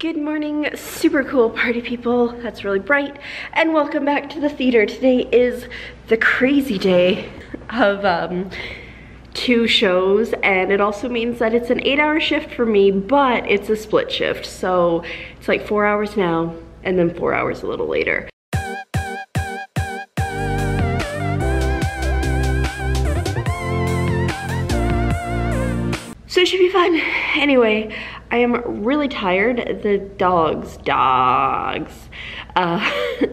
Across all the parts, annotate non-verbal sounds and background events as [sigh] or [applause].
Good morning, super cool party people. That's really bright. And welcome back to the theater. Today is the crazy day of um, two shows and it also means that it's an eight hour shift for me, but it's a split shift. So it's like four hours now and then four hours a little later. So it should be fun. Anyway, I am really tired. The dogs, dogs. Uh,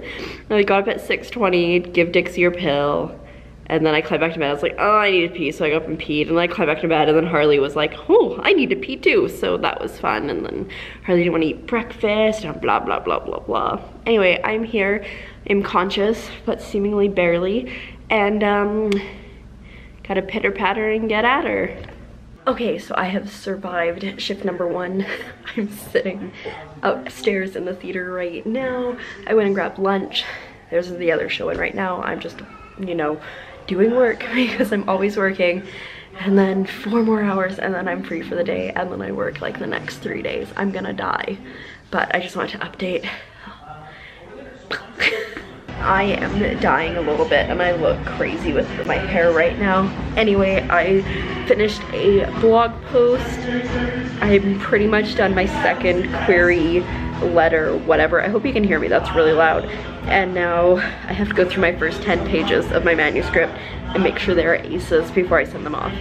[laughs] I got up at 6.20, give Dixie her pill, and then I climbed back to bed. I was like, oh, I need to pee, so I got up and peed, and then I climbed back to bed, and then Harley was like, oh, I need to pee too, so that was fun, and then Harley didn't want to eat breakfast, and blah, blah, blah, blah, blah. Anyway, I'm here, I'm conscious, but seemingly barely, and um, gotta pitter patter and get at her. Okay, so I have survived shift number one. [laughs] I'm sitting upstairs in the theater right now. I went and grabbed lunch. There's the other show in right now. I'm just, you know, doing work [laughs] because I'm always working. And then four more hours and then I'm free for the day and then I work like the next three days. I'm gonna die. But I just wanted to update. I am dying a little bit and I look crazy with my hair right now. Anyway, I finished a blog post. I'm pretty much done my second query letter, whatever. I hope you can hear me, that's really loud. And now I have to go through my first 10 pages of my manuscript and make sure they're aces before I send them off.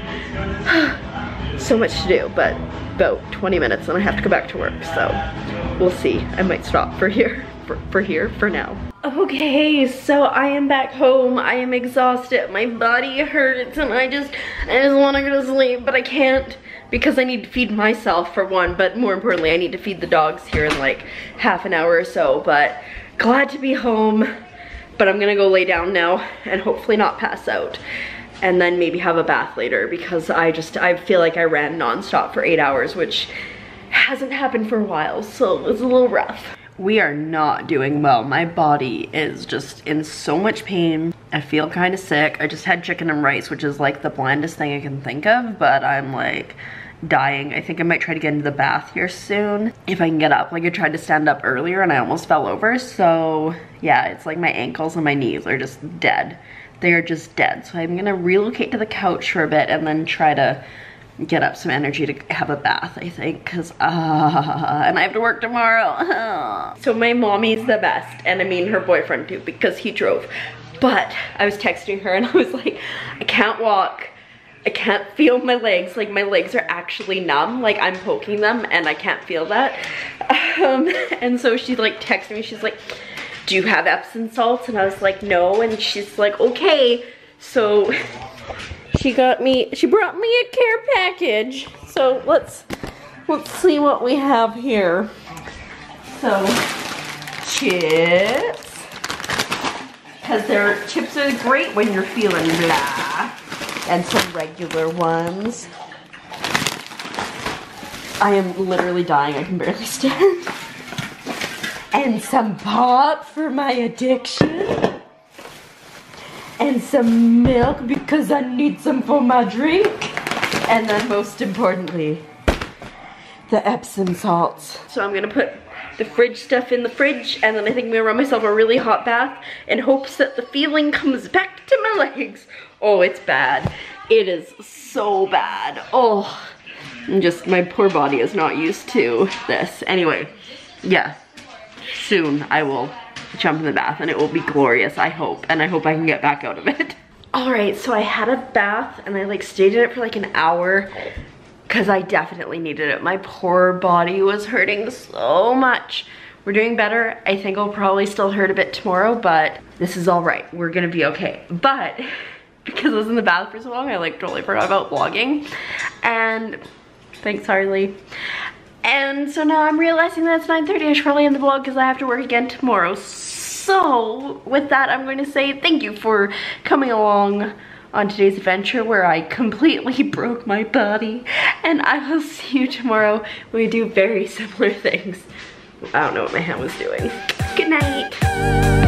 [sighs] so much to do, but about 20 minutes and I have to go back to work, so we'll see. I might stop for here for, for here for now. Okay, so I am back home. I am exhausted. My body hurts and I just, I just want to go to sleep, but I can't because I need to feed myself for one, but more importantly, I need to feed the dogs here in like half an hour or so, but glad to be home. But I'm gonna go lay down now and hopefully not pass out and then maybe have a bath later because I just, I feel like I ran nonstop for eight hours, which hasn't happened for a while, so it's a little rough we are not doing well. My body is just in so much pain. I feel kind of sick. I just had chicken and rice, which is like the blandest thing I can think of, but I'm like dying. I think I might try to get into the bath here soon if I can get up. Like I tried to stand up earlier and I almost fell over. So yeah, it's like my ankles and my knees are just dead. They are just dead. So I'm gonna relocate to the couch for a bit and then try to get up some energy to have a bath, I think, because, uh, and I have to work tomorrow. [laughs] so my mommy's the best, and I mean her boyfriend too, because he drove. But I was texting her and I was like, I can't walk. I can't feel my legs. Like my legs are actually numb. Like I'm poking them and I can't feel that. [laughs] Um, and so she's like texting me. She's like, do you have Epsom salts? And I was like, no. And she's like, okay. So she got me, she brought me a care package. So let's, let's see what we have here. So, chips. Because their chips are great when you're feeling blah. And some regular ones. I am literally dying. I can barely [laughs] stand. And some pop for my addiction and some milk because I need some for my drink. And then most importantly, the Epsom salts. So I'm gonna put the fridge stuff in the fridge and then I think I'm gonna run myself a really hot bath in hopes that the feeling comes back to my legs. Oh, it's bad. It is so bad. Oh, I'm just, my poor body is not used to this. Anyway, yeah, soon I will jump in the bath and it will be glorious, I hope. And I hope I can get back out of it. [laughs] All right, so I had a bath and I like stayed in it for like an hour because I definitely needed it. My poor body was hurting so much. We're doing better. I think I'll probably still hurt a bit tomorrow, but this is all right. We're gonna be okay. But [laughs] because I was in the bath for so long, I like totally forgot about vlogging. And thanks Harley. And so now I'm realizing that it's 9.30. I should probably end the vlog because I have to work again tomorrow. So with that, I'm going to say thank you for coming along on today's adventure where I completely [laughs] broke my body. And I will [laughs] see you tomorrow when we do very [laughs] similar things. I don't know what my hand was doing. Good night.